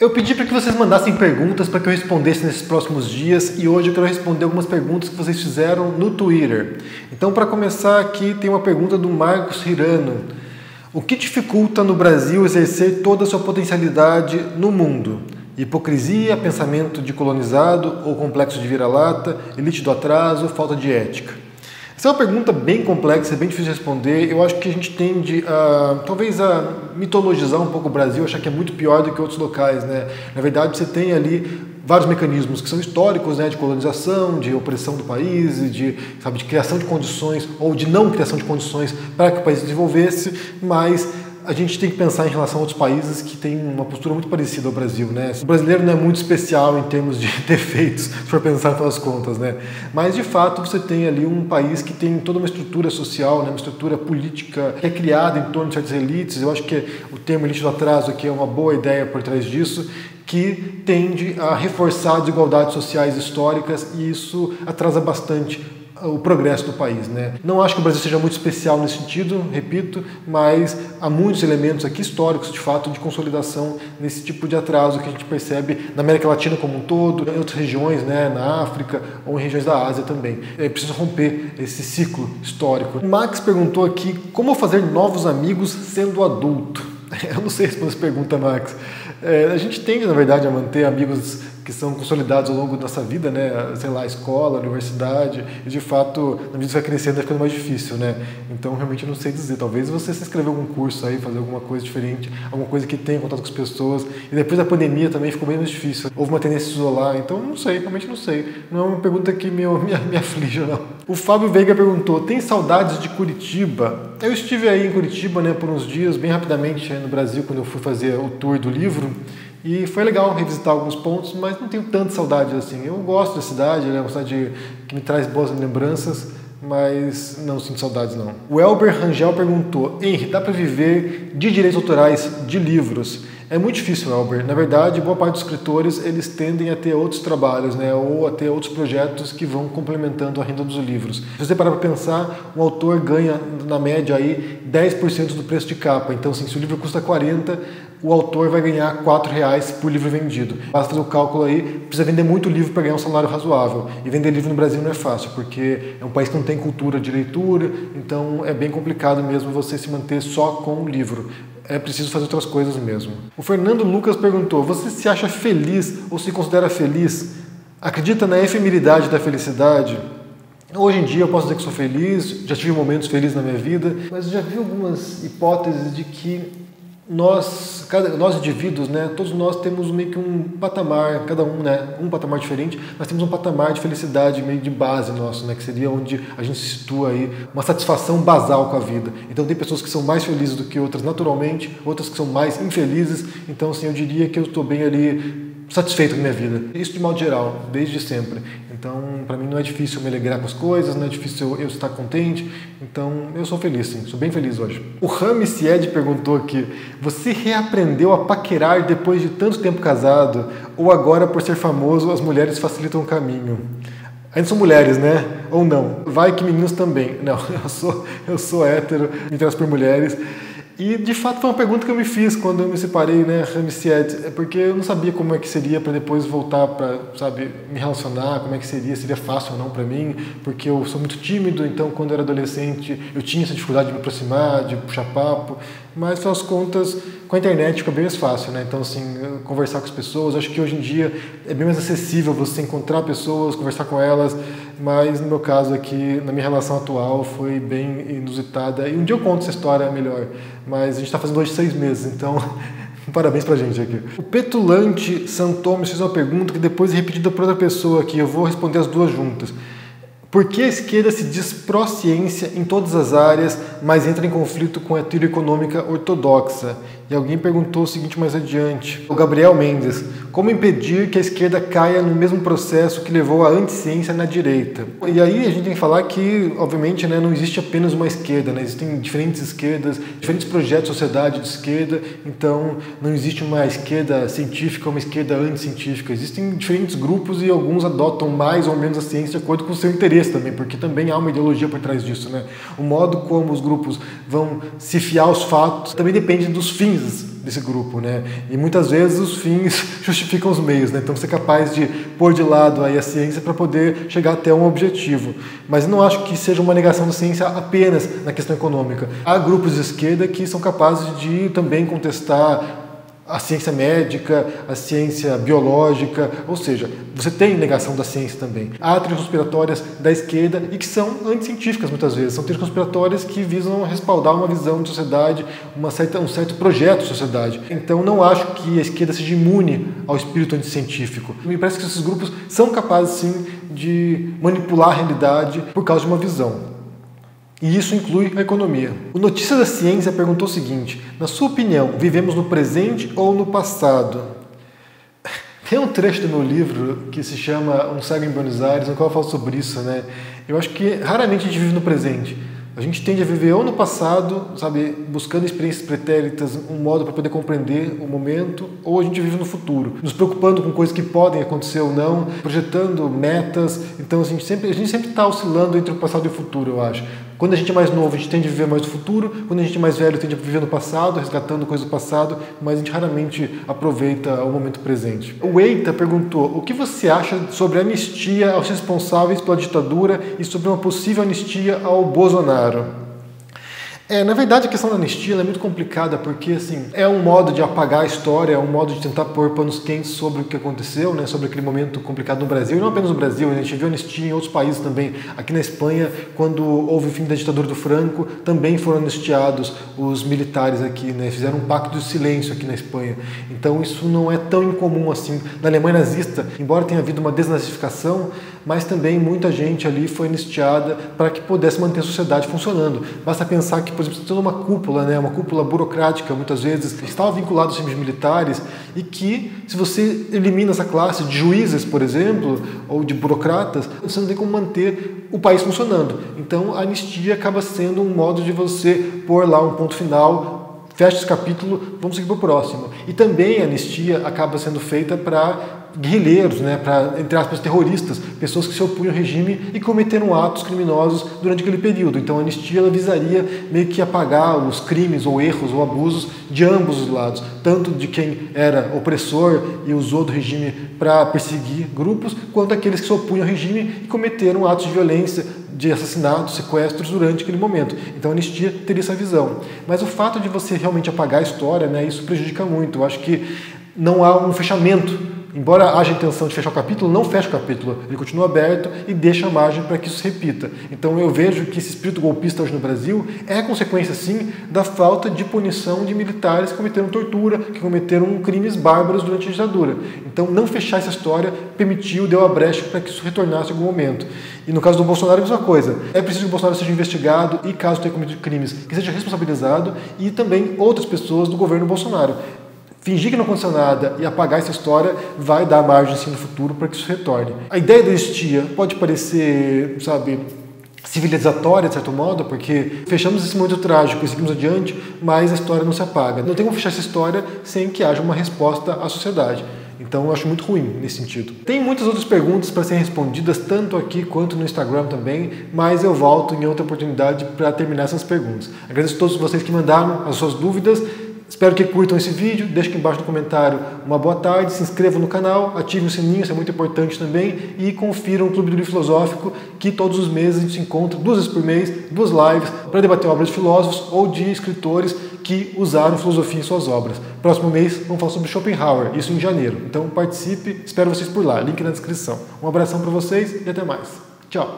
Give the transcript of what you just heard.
Eu pedi para que vocês mandassem perguntas para que eu respondesse nesses próximos dias e hoje eu quero responder algumas perguntas que vocês fizeram no Twitter. Então, para começar aqui, tem uma pergunta do Marcos Hirano. O que dificulta no Brasil exercer toda a sua potencialidade no mundo? Hipocrisia, pensamento de colonizado ou complexo de vira-lata, elite do atraso, falta de ética? Essa é uma pergunta bem complexa, é bem difícil de responder. Eu acho que a gente tende talvez, a mitologizar um pouco o Brasil, achar que é muito pior do que outros locais. Né? Na verdade, você tem ali vários mecanismos que são históricos, né, de colonização, de opressão do país, de, sabe, de criação de condições ou de não criação de condições para que o país se desenvolvesse, mas a gente tem que pensar em relação a outros países que têm uma postura muito parecida ao Brasil, né? O brasileiro não é muito especial em termos de defeitos, se for pensar pelas contas, né? Mas de fato você tem ali um país que tem toda uma estrutura social, né? uma estrutura política que é criada em torno de certas elites. Eu acho que o termo elite do atraso aqui é uma boa ideia por trás disso, que tende a reforçar desigualdades sociais históricas e isso atrasa bastante o progresso do país. Né? Não acho que o Brasil seja muito especial nesse sentido, repito, mas há muitos elementos aqui históricos, de fato, de consolidação nesse tipo de atraso que a gente percebe na América Latina como um todo, em outras regiões, né, na África ou em regiões da Ásia também. É preciso romper esse ciclo histórico. Max perguntou aqui como fazer novos amigos sendo adulto. Eu não sei responder essa pergunta, Max. É, a gente tende, na verdade, a manter amigos que são consolidados ao longo da nossa vida, né? Sei lá, escola, universidade, e de fato, na medida que vai crescendo, vai ficando mais difícil, né? Então, realmente não sei dizer. Talvez você se inscrever em algum curso aí, fazer alguma coisa diferente, alguma coisa que tenha contato com as pessoas. E depois da pandemia também ficou mais difícil. Houve uma tendência a se isolar, então não sei, realmente não sei. Não é uma pergunta que me, me, me aflige, não. O Fábio Veiga perguntou: tem saudades de Curitiba? Eu estive aí em Curitiba, né, por uns dias, bem rapidamente, no Brasil, quando eu fui fazer o tour do livro. E foi legal revisitar alguns pontos, mas não tenho tanta saudade assim. Eu gosto da cidade, é uma cidade que me traz boas lembranças, mas não sinto saudades não. O Elber Rangel perguntou: Henry, dá para viver de direitos autorais de livros? É muito difícil, Elber. Na verdade, boa parte dos escritores eles tendem a ter outros trabalhos, né, ou a ter outros projetos que vão complementando a renda dos livros. Se você parar para pensar, um autor ganha na média aí 10% do preço de capa. Então, assim, se o livro custa 40, o autor vai ganhar R$ reais por livro vendido. Basta fazer o cálculo aí, precisa vender muito livro para ganhar um salário razoável. E vender livro no Brasil não é fácil, porque é um país que não tem cultura de leitura, então é bem complicado mesmo você se manter só com o livro é preciso fazer outras coisas mesmo. O Fernando Lucas perguntou: Você se acha feliz ou se considera feliz? Acredita na efemeridade da felicidade? Hoje em dia eu posso dizer que sou feliz, já tive momentos felizes na minha vida, mas já vi algumas hipóteses de que nós, cada, nós indivíduos, né, todos nós temos meio que um patamar, cada um, né, um patamar diferente, mas temos um patamar de felicidade meio de base nosso, né, que seria onde a gente se situa aí, uma satisfação basal com a vida. Então tem pessoas que são mais felizes do que outras naturalmente, outras que são mais infelizes. Então assim, eu diria que eu estou bem ali satisfeito com a minha vida. Isso de modo geral, desde sempre. Então, para mim não é difícil me alegrar com as coisas, não é difícil eu, estar contente. Então, eu sou feliz, sim. Sou bem feliz hoje. O Rami Sied perguntou aqui: Você reaprendeu a paquerar depois de tanto tempo casado? Ou agora, por ser famoso, as mulheres facilitam o caminho? Ainda são mulheres, né? Ou não? Vai que meninos também. Não, eu sou, eu sou hétero, me interesso por mulheres. E de fato foi uma pergunta que eu me fiz quando eu me separei, né, Ramsed, é porque eu não sabia como é que seria para depois voltar para, sabe, me relacionar, como é que seria, seria fácil ou não para mim, porque eu sou muito tímido, então quando eu era adolescente eu tinha essa dificuldade de me aproximar, de puxar papo, mas pelas contas com a internet fica bem mais fácil, né? Então assim, conversar com as pessoas, acho que hoje em dia é bem mais acessível você encontrar pessoas, conversar com elas, mas no meu caso aqui, na minha relação atual, foi bem inusitada. E um dia eu conto essa história melhor, mas a gente está fazendo hoje seis meses, então parabéns pra gente aqui. O Petulante Santomes fez uma pergunta que depois é repetida por outra pessoa aqui, eu vou responder as duas juntas. Por que a esquerda se diz pró-ciência em todas as áreas, mas entra em conflito com a teoria econômica ortodoxa? E alguém perguntou o seguinte mais adiante, o Gabriel Mendes, como impedir que a esquerda caia no mesmo processo que levou a anticiência na direita? E aí a gente tem que falar que, obviamente, né, não existe apenas uma esquerda, né? existem diferentes esquerdas, diferentes projetos de sociedade de esquerda, então não existe uma esquerda científica, uma esquerda anticientífica, existem diferentes grupos e alguns adotam mais ou menos a ciência de acordo com o seu interesse também, porque também há uma ideologia por trás disso. Né? O modo como os grupos vão se fiar aos fatos também depende dos fins desse grupo, né? E muitas vezes os fins justificam os meios, né? Então você é capaz de pôr de lado aí a ciência para poder chegar até um objetivo. Mas não acho que seja uma negação da ciência apenas na questão econômica. Há grupos de esquerda que são capazes de também contestar a ciência médica, a ciência biológica, ou seja, você tem negação da ciência também. Há teorias conspiratórias da esquerda e que são anticientíficas muitas vezes, são teorias conspiratórias que visam respaldar uma visão de sociedade, uma certa, um certo projeto de sociedade. Então não acho que a esquerda seja imune ao espírito anticientífico. Me parece que esses grupos são capazes sim de manipular a realidade por causa de uma visão. E isso inclui a economia. O Notícia da Ciência perguntou o seguinte: na sua opinião, vivemos no presente ou no passado? Tem um trecho do meu livro que se chama Um Cego em Buenos Aires, no qual eu falo sobre isso, né? Eu acho que raramente a gente vive no presente. A gente tende a viver ou no passado, sabe, buscando experiências pretéritas, um modo para poder compreender o momento, ou a gente vive no futuro, nos preocupando com coisas que podem acontecer ou não, projetando metas. Então a gente sempre a gente sempre está oscilando entre o passado e o futuro, eu acho. Quando a gente é mais novo, a gente tende a viver mais do futuro, quando a gente é mais velho, tende a viver no passado, resgatando coisas do passado, mas a gente raramente aproveita o momento presente. O Eita perguntou: o que você acha sobre a anistia aos responsáveis pela ditadura e sobre uma possível anistia ao Bolsonaro? É, na verdade, a questão da anistia é muito complicada porque assim é um modo de apagar a história, é um modo de tentar pôr panos quentes sobre o que aconteceu, né, sobre aquele momento complicado no Brasil, e não apenas no Brasil, a gente viu anistia em outros países também. Aqui na Espanha, quando houve o fim da ditadura do Franco, também foram anistiados os militares aqui, né, fizeram um pacto de silêncio aqui na Espanha. Então isso não é tão incomum assim. Na Alemanha nazista, embora tenha havido uma desnazificação, mas também muita gente ali foi anistiada para que pudesse manter a sociedade funcionando. Basta pensar que por exemplo, toda uma cúpula, né, uma cúpula burocrática, muitas vezes, que estava vinculada aos regimes militares e que, se você elimina essa classe de juízes, por exemplo, ou de burocratas, você não tem como manter o país funcionando. Então, a anistia acaba sendo um modo de você pôr lá um ponto final, fecha esse capítulo, vamos seguir para o próximo. E também a anistia acaba sendo feita para guerrilheiros, né, para, entre aspas, terroristas, pessoas que se opunham ao regime e cometeram atos criminosos durante aquele período. Então a anistia ela visaria meio que apagar os crimes ou erros ou abusos de ambos os lados, tanto de quem era opressor e usou do regime para perseguir grupos, quanto aqueles que se opunham ao regime e cometeram atos de violência, de assassinatos, sequestros durante aquele momento. Então a anistia teria essa visão. Mas o fato de você realmente apagar a história, né, isso prejudica muito. Eu acho que não há um fechamento embora haja intenção de fechar o capítulo, não fecha o capítulo, ele continua aberto e deixa margem para que isso se repita. Então eu vejo que esse espírito golpista hoje no Brasil é consequência, sim, da falta de punição de militares que cometeram tortura, que cometeram crimes bárbaros durante a ditadura. Então não fechar essa história permitiu, deu a brecha para que isso retornasse em algum momento. E no caso do Bolsonaro a mesma coisa. É preciso que o Bolsonaro seja investigado e, caso tenha cometido crimes, que seja responsabilizado e também outras pessoas do governo Bolsonaro fingir que não aconteceu nada e apagar essa história vai dar margem sim no futuro para que isso retorne. A ideia da anistia pode parecer, sabe, civilizatória de certo modo, porque fechamos esse momento trágico e seguimos adiante, mas a história não se apaga. Não tem como fechar essa história sem que haja uma resposta à sociedade. Então eu acho muito ruim nesse sentido. Tem muitas outras perguntas para serem respondidas, tanto aqui quanto no Instagram também, mas eu volto em outra oportunidade para terminar essas perguntas. Agradeço a todos vocês que mandaram as suas dúvidas. Espero que curtam esse vídeo, deixem aqui embaixo no comentário uma boa tarde, se inscrevam no canal, ativem o sininho, isso é muito importante também, e confiram o Clube do Livro Filosófico, que todos os meses a gente se encontra, duas vezes por mês, duas lives, para debater obras de filósofos ou de escritores que usaram filosofia em suas obras. Próximo mês vamos falar sobre Schopenhauer, isso em janeiro. Então participe, espero vocês por lá, link na descrição. Um abração para vocês e até mais. Tchau!